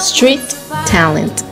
Street talent.